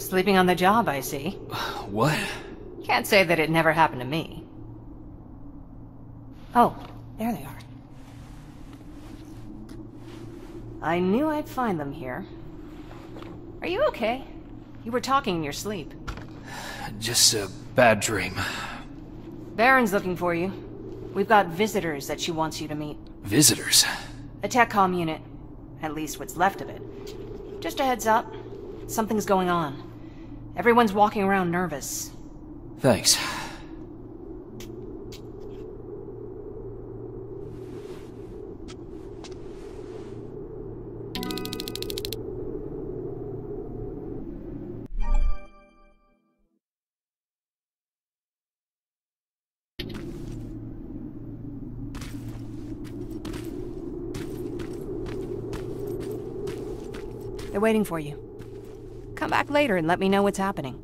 Sleeping on the job, I see. What? Can't say that it never happened to me. Oh, there they are. I knew I'd find them here. Are you okay? You were talking in your sleep. Just a bad dream. Baron's looking for you. We've got visitors that she wants you to meet. Visitors? A TechCom unit. At least what's left of it. Just a heads up. Something's going on. Everyone's walking around nervous. Thanks. They're waiting for you. Come back later and let me know what's happening.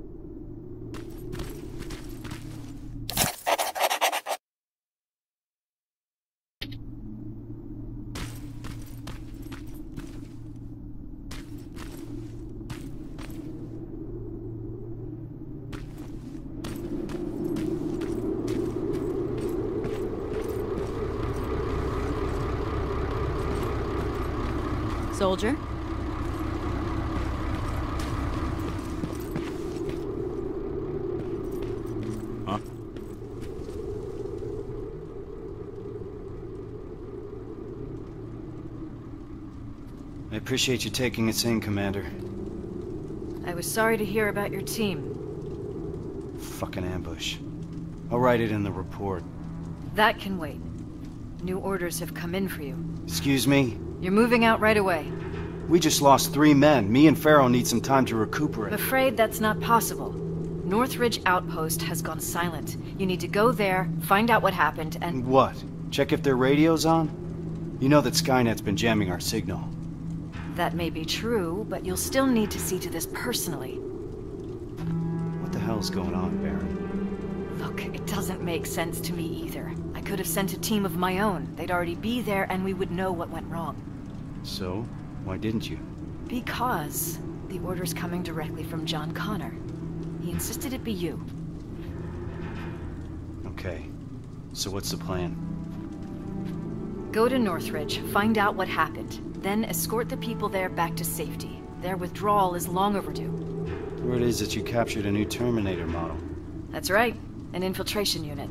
Soldier? I appreciate you taking us in, Commander. I was sorry to hear about your team. Fucking ambush. I'll write it in the report. That can wait. New orders have come in for you. Excuse me? You're moving out right away. We just lost three men. Me and Farrow need some time to recuperate. I'm afraid that's not possible. Northridge Outpost has gone silent. You need to go there, find out what happened. And what? Check if their radio's on? You know that Skynet's been jamming our signal. That may be true, but you'll still need to see to this personally. What the hell's going on, Baron? Look, it doesn't make sense to me either. I could have sent a team of my own. They'd already be there and we would know what went wrong. So, why didn't you? Because the order's coming directly from John Connor. He insisted it be you. Okay. So what's the plan? Go to Northridge, find out what happened, then escort the people there back to safety. Their withdrawal is long overdue. Word is that you captured a new Terminator model. That's right, an infiltration unit.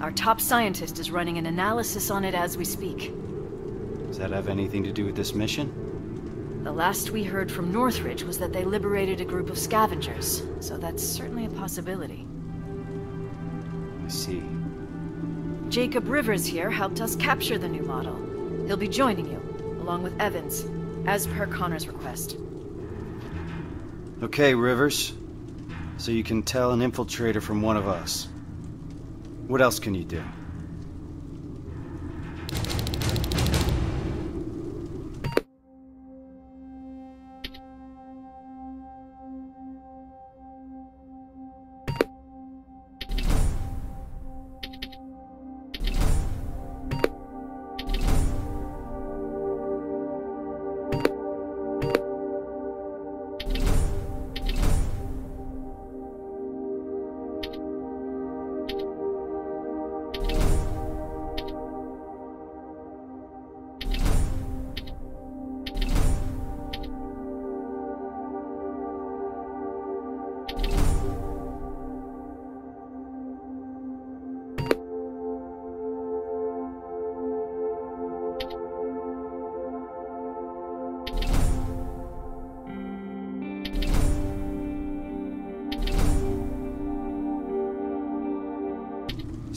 Our top scientist is running an analysis on it as we speak. Does that have anything to do with this mission? The last we heard from Northridge was that they liberated a group of scavengers, so that's certainly a possibility. I see. Jacob Rivers here helped us capture the new model. He'll be joining you, along with Evans, as per Connor's request. Okay, Rivers. So you can tell an infiltrator from one of us. What else can you do?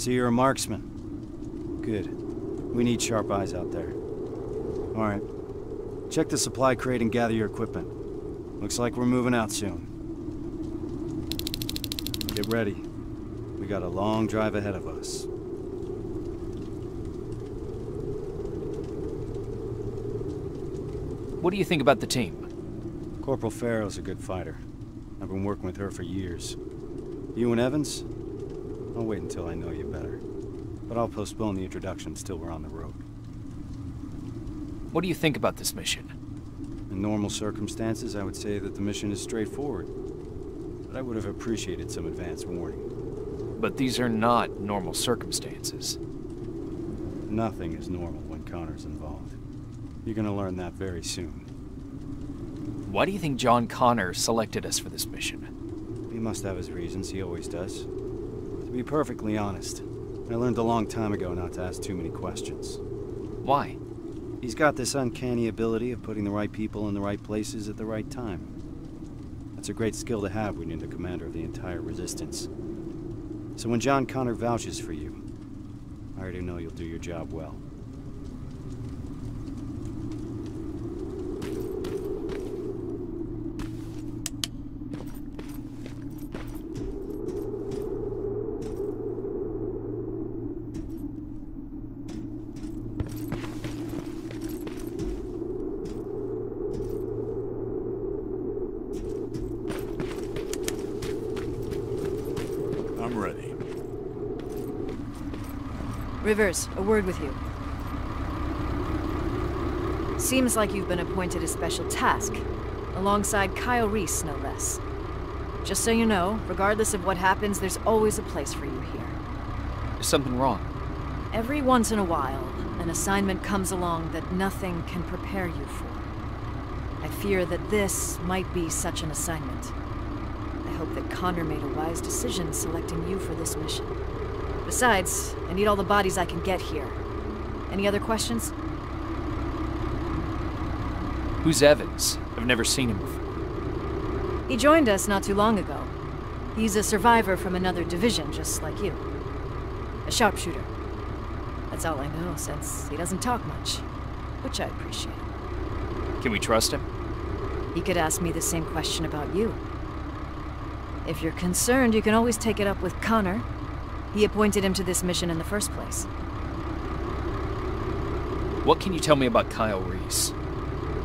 So you're a marksman. Good. We need sharp eyes out there. Alright. Check the supply crate and gather your equipment. Looks like we're moving out soon. Get ready. We got a long drive ahead of us. What do you think about the team? Corporal Farrow's a good fighter. I've been working with her for years. You and Evans? I'll wait until I know you better. But I'll postpone the introduction till we're on the road. What do you think about this mission? In normal circumstances, I would say that the mission is straightforward. but I would have appreciated some advance warning. But these are not normal circumstances. Nothing is normal when Connor's involved. You're gonna learn that very soon. Why do you think John Connor selected us for this mission? He must have his reasons, he always does. To be perfectly honest, I learned a long time ago not to ask too many questions. Why? He's got this uncanny ability of putting the right people in the right places at the right time. That's a great skill to have when you're the commander of the entire Resistance. So when John Connor vouches for you, I already know you'll do your job well. I'm ready. Rivers, a word with you. Seems like you've been appointed a special task, alongside Kyle Reese, no less. Just so you know, regardless of what happens, there's always a place for you here. Is something wrong? Every once in a while, an assignment comes along that nothing can prepare you for. I fear that this might be such an assignment. I hope that Connor made a wise decision selecting you for this mission. Besides, I need all the bodies I can get here. Any other questions? Who's Evans? I've never seen him before. He joined us not too long ago. He's a survivor from another division, just like you. A sharpshooter. That's all I know, since he doesn't talk much, which I appreciate. Can we trust him? He could ask me the same question about you. If you're concerned, you can always take it up with Connor. He appointed him to this mission in the first place. What can you tell me about Kyle Reese?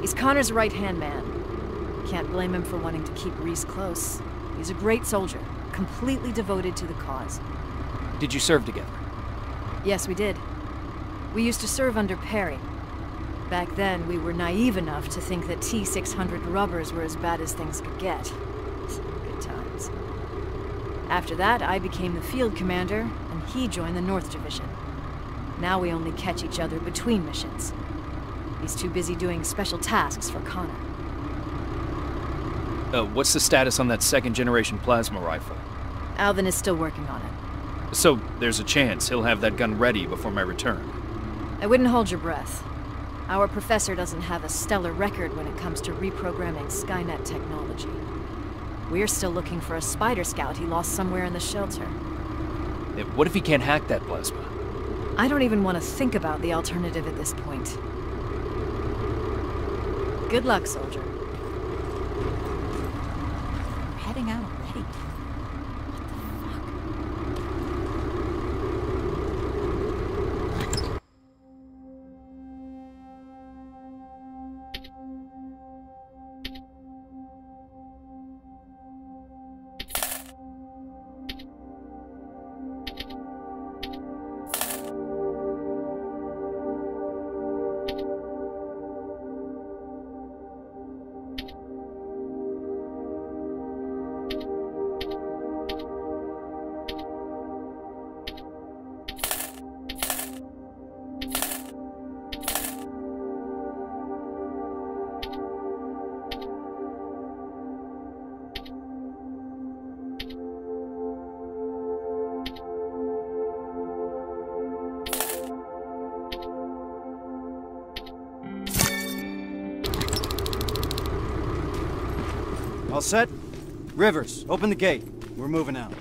He's Connor's right-hand man. Can't blame him for wanting to keep Reese close. He's a great soldier, completely devoted to the cause. Did you serve together? Yes, we did. We used to serve under Perry. Back then, we were naive enough to think that T-600 rubbers were as bad as things could get. After that, I became the field commander, and he joined the North Division. Now we only catch each other between missions. He's too busy doing special tasks for Connor. Uh, what's the status on that second generation plasma rifle? Alvin is still working on it. So, there's a chance he'll have that gun ready before my return. I wouldn't hold your breath. Our professor doesn't have a stellar record when it comes to reprogramming Skynet technology. We're still looking for a spider scout he lost somewhere in the shelter. What if he can't hack that plasma? I don't even want to think about the alternative at this point. Good luck, soldier. We're heading out already. All set? Rivers, open the gate. We're moving out.